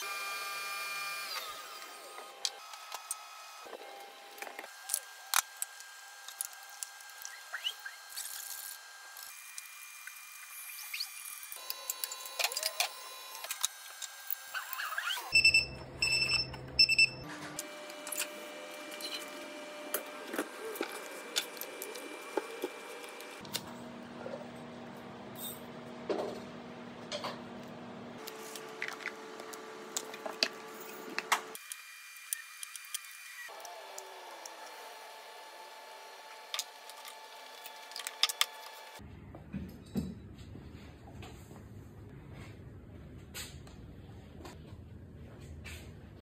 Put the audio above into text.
you